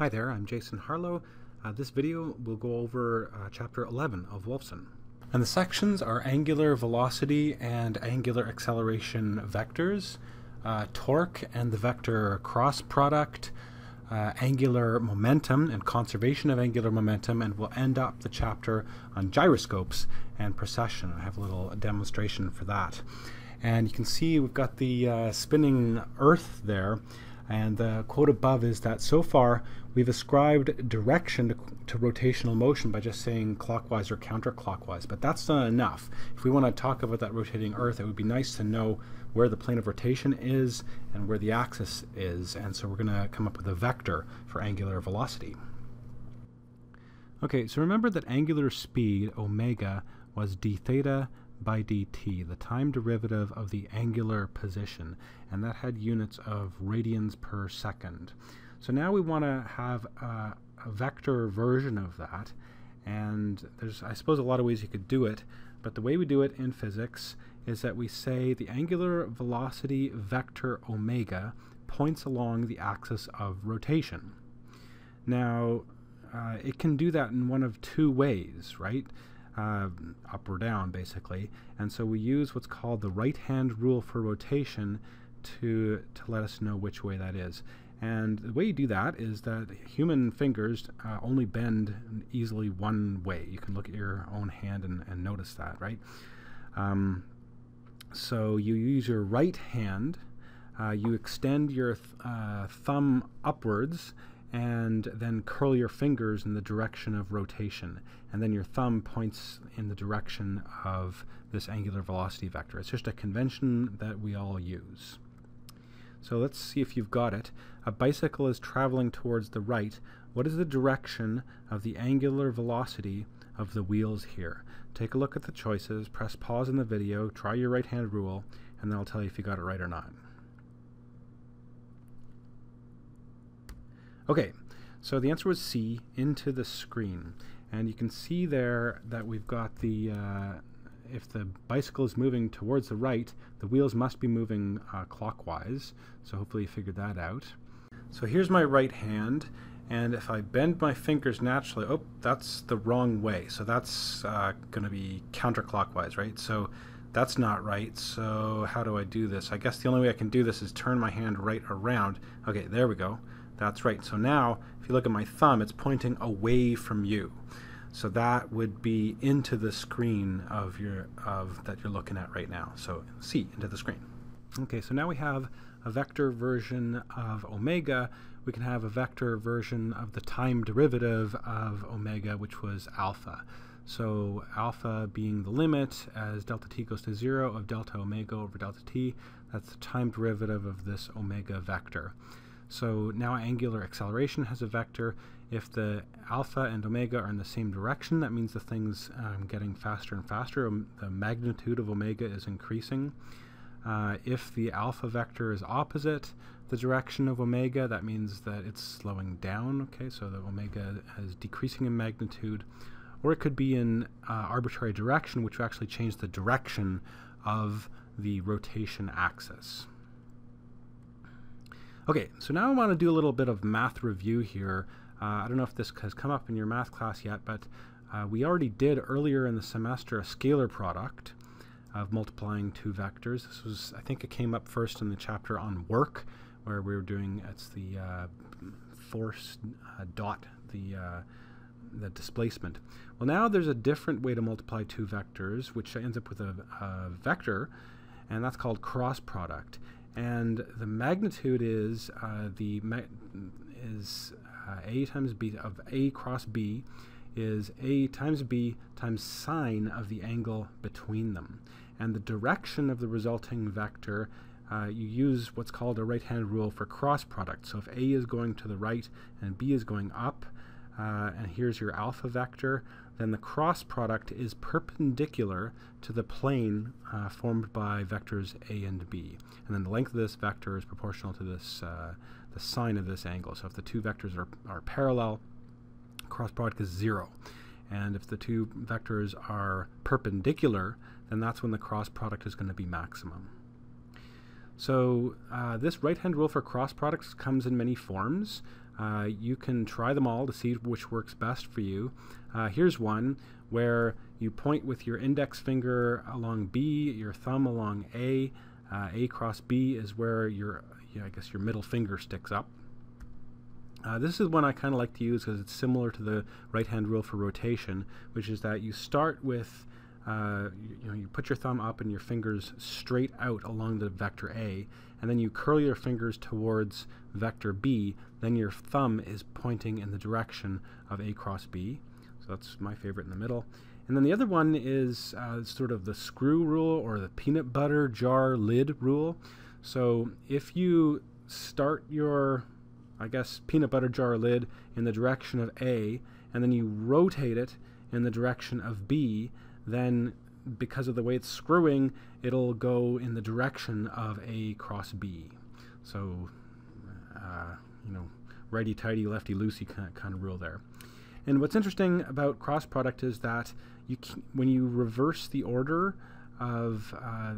Hi there, I'm Jason Harlow. Uh, this video will go over uh, chapter 11 of Wolfson. And the sections are angular velocity and angular acceleration vectors, uh, torque and the vector cross product, uh, angular momentum and conservation of angular momentum, and we'll end up the chapter on gyroscopes and precession. I have a little demonstration for that. And you can see we've got the uh, spinning Earth there. And the quote above is that so far we've ascribed direction to, to, rotational motion by just saying clockwise or counterclockwise. But that's not enough. If we want to talk about that rotating Earth, it would be nice to know where the plane of rotation is and where the axis is. And so we're going to come up with a vector for angular velocity. Okay, so remember that angular speed, omega, was d theta by dt, the time derivative of the angular position, and that had units of radians per second. So now we want to have a, a, vector version of that, and there's, I suppose, a lot of ways you could do it, but the way we do it in physics is that we say the angular velocity vector omega points along the axis of rotation. Now, uh, it can do that in one of two ways, right? uh, up or down basically. And so we use what's called the right hand rule for rotation to, to let us know which way that is. And the way you do that is that human fingers uh, only bend easily one way. You can look at your own hand and, and notice that, right? Um, so you use your right hand, uh, you extend your th uh, thumb upwards, and then curl your fingers in the direction of rotation. And then your thumb points in the direction of this angular velocity vector. It's just a convention that we all use. So let's see if you've got it. A bicycle is traveling towards the right. What is the direction of the angular velocity of the wheels here? Take a look at the choices, press pause in the video, try your right hand rule, and then I'll tell you if you got it right or not. Okay, so the answer was C, into the screen. And you can see there that we've got the, uh, if the bicycle is moving towards the right, the wheels must be moving uh, clockwise. So hopefully you figured that out. So here's my right hand, and if I bend my fingers naturally, oh, that's the wrong way. So that's uh, going to be counterclockwise, right? So that's not right. So how do I do this? I guess the only way I can do this is turn my hand right around. Okay, there we go. That's right. So now, if you look at my thumb, it's pointing away from you. So that would be into the screen of your of that you're looking at right now. So C into the screen. Okay, so now we have a vector version of omega. We can have a vector version of the time derivative of omega, which was alpha. So alpha being the limit as delta t goes to zero of delta omega over delta t. That's the time derivative of this omega vector. So now angular acceleration has a vector. If the alpha and omega are in the same direction, that means the thing's um, getting faster and faster. Um, the magnitude of omega is increasing. Uh, if the alpha vector is opposite the direction of omega, that means that it's slowing down. Okay, so the omega is decreasing in magnitude. Or it could be in uh, arbitrary direction, which actually change the direction of the rotation axis. Okay, so now I want to do a little bit of math review here. Uh, I don't know if this has come up in your math class yet, but uh, we already did earlier in the semester a scalar product of multiplying two vectors. This was, I think it came up first in the chapter on work, where we were doing, it's the uh, force uh, dot, the, uh, the displacement. Well, now there's a different way to multiply two vectors, which ends up with a, a vector, and that's called cross product and the magnitude is uh, the is uh, a times b of a cross b is a times b times sine of the angle between them, and the direction of the resulting vector. Uh, you use what's called a right-hand rule for cross product. So if a is going to the right and b is going up, uh, and here's your alpha vector, then the cross product is perpendicular to the plane uh, formed by vectors a and b. And then the length of this vector is proportional to this, uh, the sine of this angle. So if the two vectors are, are parallel, cross product is zero. And if the two vectors are perpendicular, then that's when the cross product is going to be maximum. So uh, this right-hand rule for cross products comes in many forms. Uh, you can try them all to see which works best for you. Uh, here's one where you point with your index finger along B, your thumb along A. Uh, a cross B is where your, yeah, I guess your middle finger sticks up. Uh, this is one I kind of like to use because it's similar to the right-hand rule for rotation, which is that you start with, uh, you, you, know, you put your thumb up and your fingers straight out along the vector A, and then you curl your fingers towards vector B, then your thumb is pointing in the direction of A cross B. So that's my favorite in the middle. And then the other one is uh, sort of the screw rule or the peanut butter jar lid rule. So if you start your, I guess, peanut butter jar lid in the direction of A, and then you rotate it in the direction of B, then because of the way it's screwing, it'll go in the direction of A cross B. So, uh, you know, righty tighty, lefty loosey kind of rule there. And what's interesting about cross product is that you when you reverse the order of uh,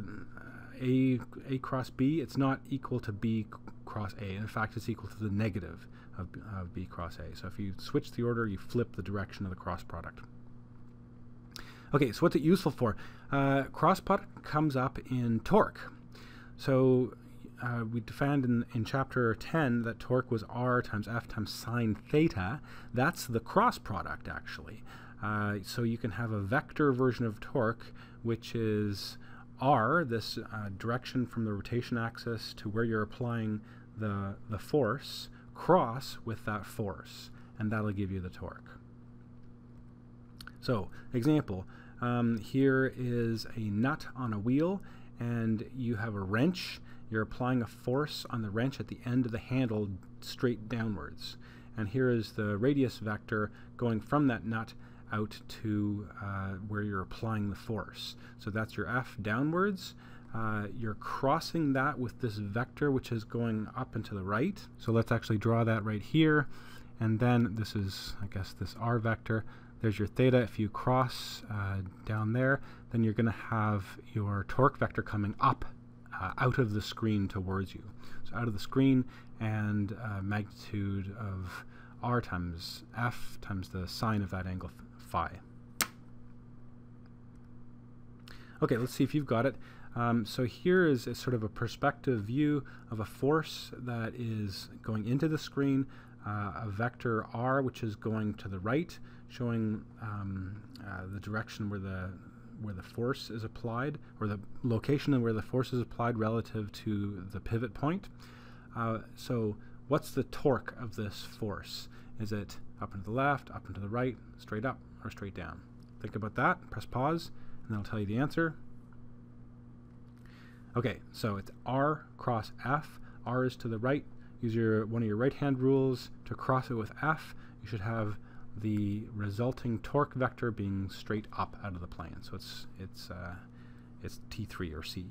a a cross b, it's not equal to b cross a. In fact, it's equal to the negative of, of b cross a. So if you switch the order, you flip the direction of the cross product. Okay, so what's it useful for? Uh, cross product comes up in torque. So uh, we defined in, in chapter 10 that torque was r times f times sine theta. That's the cross product, actually. Uh, so you can have a vector version of torque, which is r, this uh, direction from the rotation axis to where you're applying the, the force, cross with that force, and that'll give you the torque. So, example, um, here is a nut on a wheel, and you have a wrench, you're applying a force on the wrench at the end of the handle straight downwards. And here is the radius vector going from that nut out to uh, where you're applying the force. So that's your F downwards. Uh, you're crossing that with this vector which is going up and to the right. So let's actually draw that right here. And then this is, I guess, this R vector. There's your theta. If you cross uh, down there, then you're going to have your torque vector coming up uh, out of the screen towards you. So out of the screen and uh, magnitude of r times f times the sine of that angle phi. Okay, let's see if you've got it. Um, so here is a sort of a perspective view of a force that is going into the screen, uh, a vector r which is going to the right, showing um, uh, the direction where the where the force is applied, or the location where the force is applied relative to the pivot point. Uh, so what's the torque of this force? Is it up and to the left, up and to the right, straight up, or straight down? Think about that, press pause, and that'll tell you the answer. Okay, so it's R cross F. R is to the right. Use your one of your right hand rules to cross it with F. You should have the resulting torque vector being straight up out of the plane. So it's it's uh, it's T3 or C.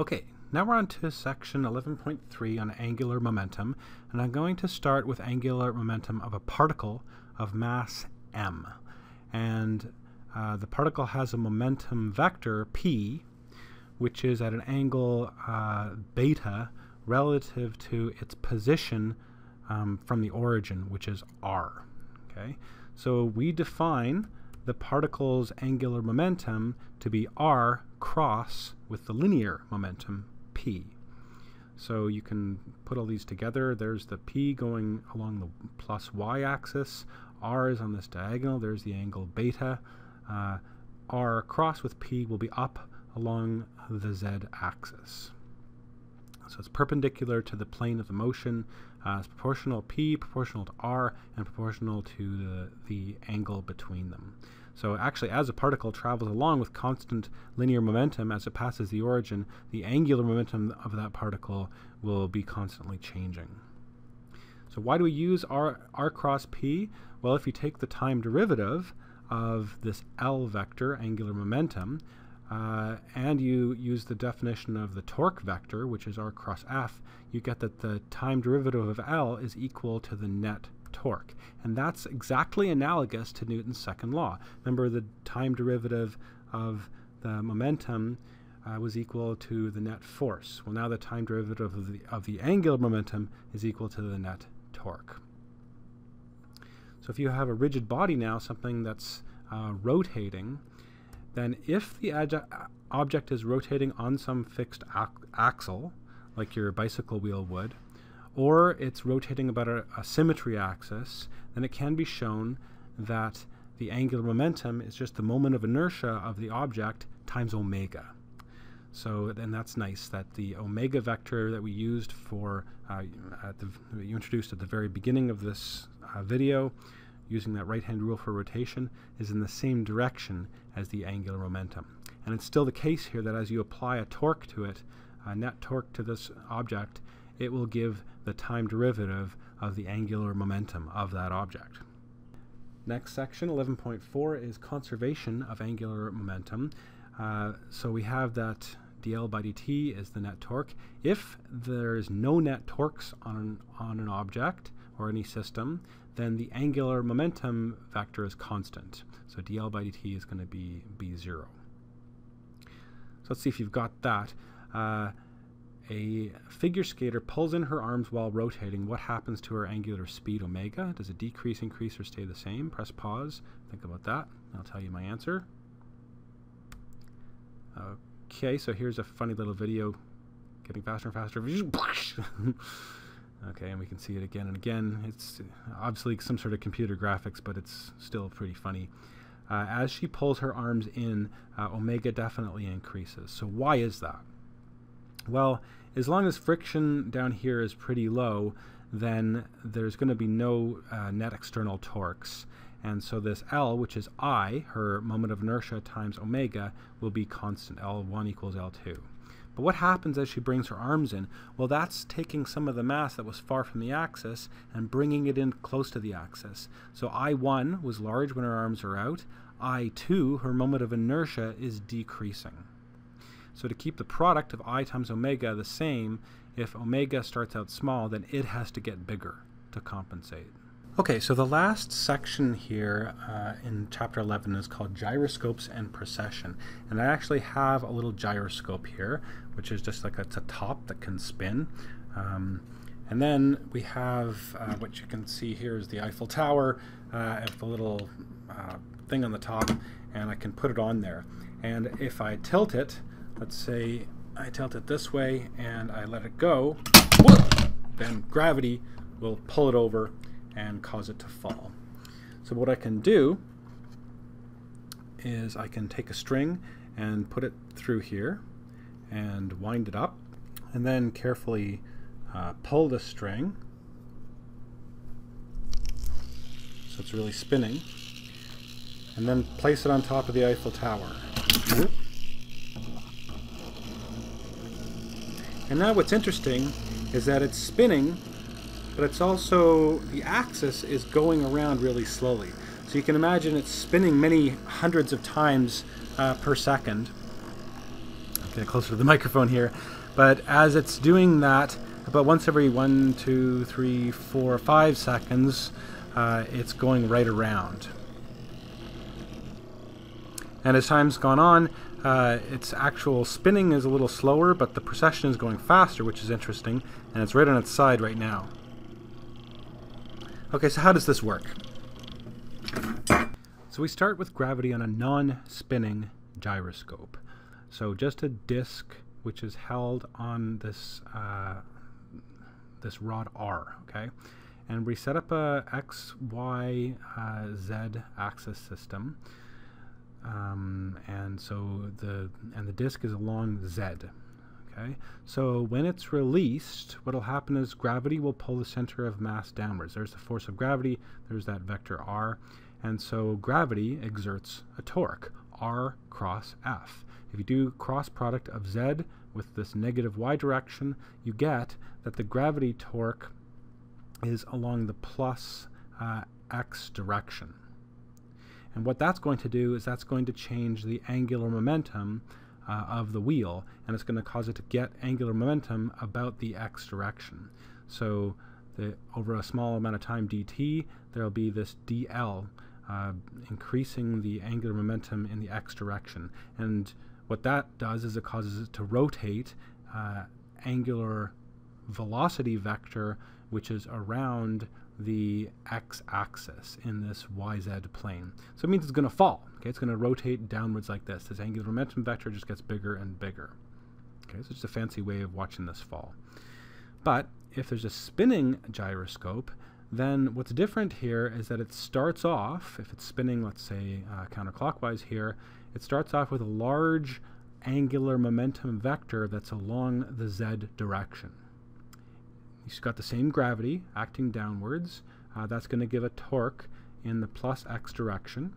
Okay, now we're on to section 11.3 on angular momentum, and I'm going to start with angular momentum of a particle of mass m. And uh, the particle has a momentum vector p, which is at an angle uh, beta relative to its position um, from the origin, which is r. Okay, so we define the particle's angular momentum to be r cross with the linear momentum p. So you can put all these together. There's the p going along the plus y-axis. r is on this diagonal. There's the angle beta. Uh, r cross with p will be up along the z-axis. So it's perpendicular to the plane of the motion. Uh, it's proportional p, proportional to r, and proportional to the, the angle between them. So actually, as a particle travels along with constant linear momentum as it passes the origin, the angular momentum of that particle will be constantly changing. So why do we use r, r cross p? Well, if you take the time derivative of this L vector, angular momentum, uh, and you use the definition of the torque vector, which is r cross f, you get that the time derivative of L is equal to the net torque. And that's exactly analogous to Newton's second law. Remember, the time derivative of the momentum uh, was equal to the net force. Well, now the time derivative of the, of the angular momentum is equal to the net torque. So if you have a rigid body now, something that's uh, rotating, then if the object is rotating on some fixed axle, like your bicycle wheel would, or it's rotating about a, a symmetry axis, then it can be shown that the angular momentum is just the moment of inertia of the object times omega. So, and that's nice that the omega vector that we used for, uh, the, you introduced at the very beginning of this uh, video, using that right-hand rule for rotation, is in the same direction as the angular momentum. And it's still the case here that as you apply a torque to it, a net torque to this object, it will give the time derivative of the angular momentum of that object. Next section, 11.4, is conservation of angular momentum. Uh, so we have that dl by dt is the net torque. If there is no net torques on an, on an object or any system, then the angular momentum vector is constant. So dl by dt is going to be b0. So let's see if you've got that. Uh, a figure skater pulls in her arms while rotating. What happens to her angular speed omega? Does it decrease, increase, or stay the same? Press pause. Think about that. I'll tell you my answer. Okay, so here's a funny little video getting faster and faster. okay, and we can see it again and again. It's obviously some sort of computer graphics, but it's still pretty funny. Uh, as she pulls her arms in, uh, omega definitely increases. So why is that? Well, as long as friction down here is pretty low, then there's going to be no uh, net external torques. And so this L, which is I, her moment of inertia times omega, will be constant. L1 equals L2. But what happens as she brings her arms in? Well, that's taking some of the mass that was far from the axis and bringing it in close to the axis. So I1 was large when her arms are out. I2, her moment of inertia, is decreasing. So to keep the product of I times omega the same, if omega starts out small, then it has to get bigger to compensate. Okay, so the last section here uh, in chapter 11 is called gyroscopes and precession. And I actually have a little gyroscope here, which is just like a, it's a top that can spin. Um, and then we have uh, what you can see here is the Eiffel Tower uh, with a little uh, thing on the top, and I can put it on there. And if I tilt it, let's say I tilt it this way and I let it go, then gravity will pull it over and cause it to fall. So what I can do is I can take a string and put it through here and wind it up and then carefully uh, pull the string so it's really spinning and then place it on top of the Eiffel Tower. And now what's interesting is that it's spinning, but it's also, the axis is going around really slowly. So you can imagine it's spinning many hundreds of times uh, per second. Get closer to the microphone here. But as it's doing that, about once every one, two, three, four, five seconds, uh, it's going right around. And as time's gone on, uh, its actual spinning is a little slower, but the precession is going faster, which is interesting, and it's right on its side right now. Okay, so how does this work? So we start with gravity on a non-spinning gyroscope. So just a disc which is held on this uh, this rod R, okay? And we set up a X, Y, uh, Z axis system. Um, and so the and the disk is along Z. Okay, so when it's released, what will happen is gravity will pull the center of mass downwards. There's the force of gravity. There's that vector r, and so gravity exerts a torque r cross f. If you do cross product of z with this negative y direction, you get that the gravity torque is along the plus uh, x direction. And what that's going to do is that's going to change the angular momentum uh, of the wheel, and it's going to cause it to get angular momentum about the x direction. So the, over a small amount of time dt, there will be this dl, uh, increasing the angular momentum in the x direction. And what that does is it causes it to rotate uh, angular velocity vector, which is around the x-axis in this yz plane. So it means it's going to fall. Okay, it's going to rotate downwards like this. This angular momentum vector just gets bigger and bigger. Okay, so it's just a fancy way of watching this fall. But if there's a spinning gyroscope, then what's different here is that it starts off, if it's spinning, let's say, uh, counterclockwise here, it starts off with a large angular momentum vector that's along the z direction. You've got the same gravity acting downwards. Uh, that's going to give a torque in the plus x direction.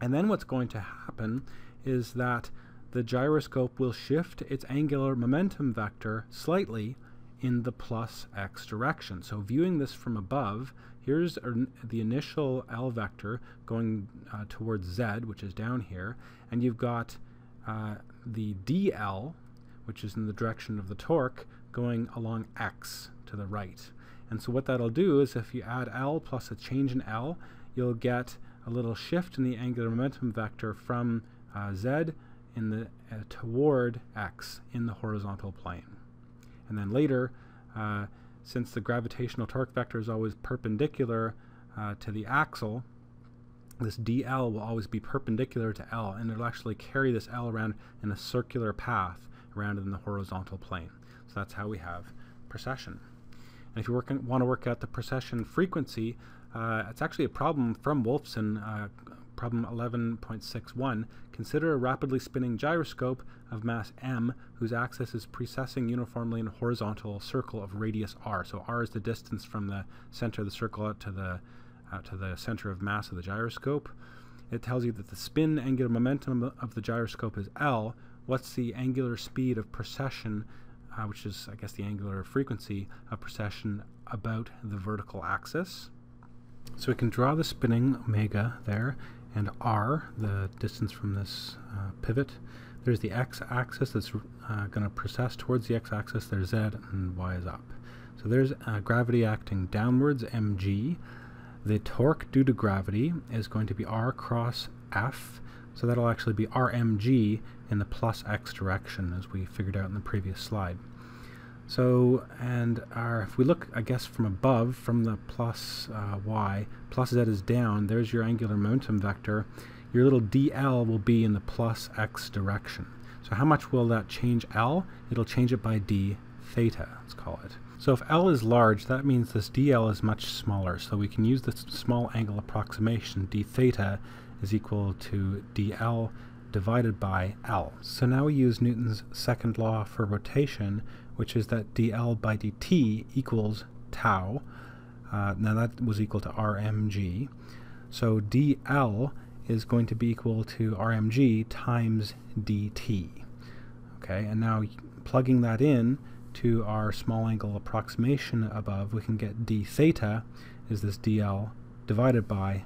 And then what's going to happen is that the gyroscope will shift its angular momentum vector slightly in the plus x direction. So viewing this from above, here's the initial L vector going uh, towards Z, which is down here, and you've got uh, the dl, which is in the direction of the torque, going along x to the right. And so what that'll do is if you add L plus a change in L, you'll get a little shift in the angular momentum vector from uh, Z in the uh, toward x in the horizontal plane. And then later, uh, since the gravitational torque vector is always perpendicular uh, to the axle, this dl will always be perpendicular to L, and it'll actually carry this L around in a circular path around in the horizontal plane. So that's how we have precession. And if you work, want to work out the precession frequency, uh, it's actually a problem from Wolfson, uh, problem 11.61. Consider a rapidly spinning gyroscope of mass m whose axis is precessing uniformly in a horizontal circle of radius r. So r is the distance from the center of the circle out to the, out to the center of mass of the gyroscope. It tells you that the spin angular momentum of the gyroscope is L. What's the angular speed of precession uh, which is, I guess, the angular frequency of precession about the vertical axis. So we can draw the spinning omega there, and r, the distance from this uh, pivot. There's the x-axis that's uh, going to precess towards the x-axis. There's z, and y is up. So there's uh, gravity acting downwards, mg. The torque due to gravity is going to be r cross f, so that'll actually be rmg in the plus x direction as we figured out in the previous slide. So, and our, if we look, I guess, from above, from the plus uh, y, plus z is down, there's your angular momentum vector. Your little dl will be in the plus x direction. So how much will that change L? It'll change it by d theta, let's call it. So if L is large, that means this dl is much smaller. So we can use this small angle approximation, d theta is equal to dl divided by L. So now we use Newton's second law for rotation, which is that dl by dt equals tau. Uh, now that was equal to rmg. So dl is going to be equal to rmg times dt. Okay, and now plugging that in to our small angle approximation above, we can get d theta is this dl divided by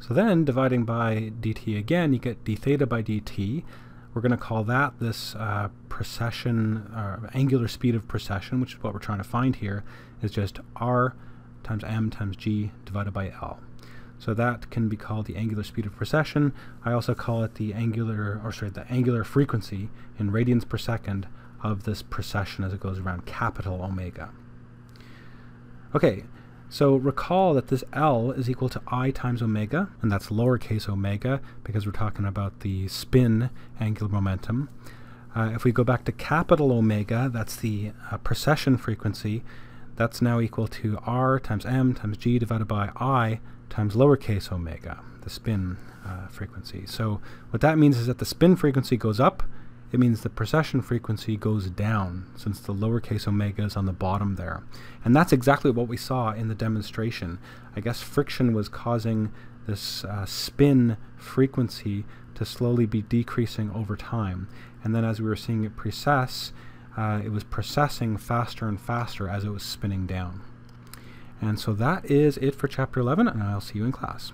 So then, dividing by dt again, you get d theta by dt. We're going to call that this uh, precession, uh, angular speed of precession, which is what we're trying to find here, is just r times m times g divided by L. So that can be called the angular speed of precession. I also call it the angular, or sorry, the angular frequency in radians per second of this precession as it goes around capital omega. Okay, so recall that this L is equal to I times omega, and that's lowercase omega because we're talking about the spin angular momentum. Uh, if we go back to capital omega, that's the uh, precession frequency, that's now equal to r times m times g divided by i times lowercase omega, the spin uh, frequency. So what that means is that the spin frequency goes up, it means the precession frequency goes down since the lowercase omega is on the bottom there. And that's exactly what we saw in the demonstration. I guess friction was causing this uh, spin frequency to slowly be decreasing over time. And then as we were seeing it precess, uh, it was precessing faster and faster as it was spinning down. And so that is it for chapter 11, and I'll see you in class.